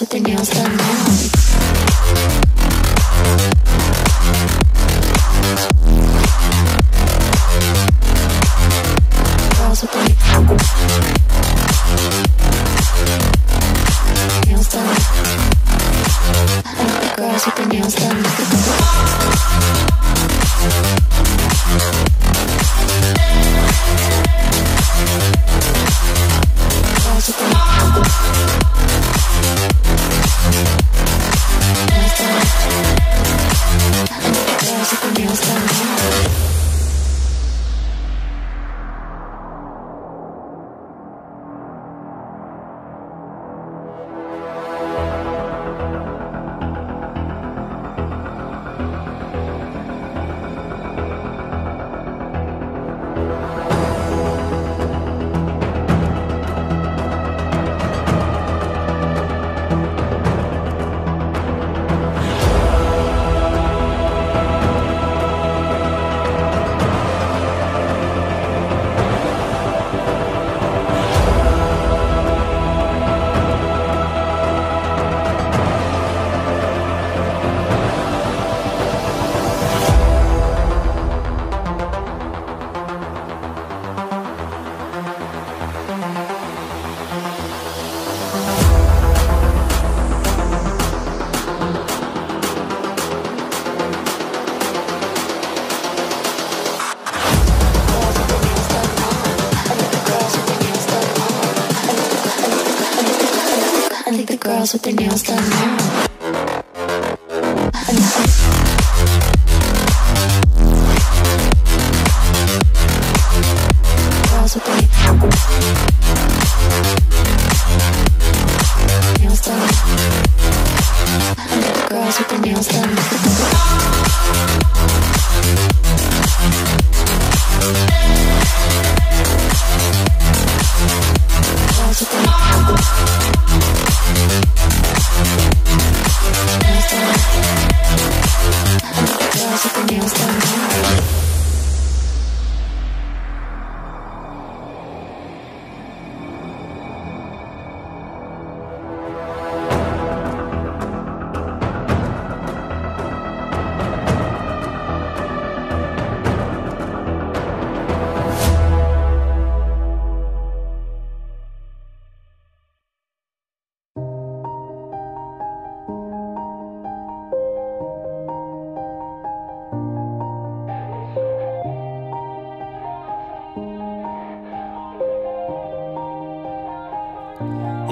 with their nails done now. With their nails done now.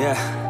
Yeah.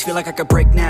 Always feel like I could break now,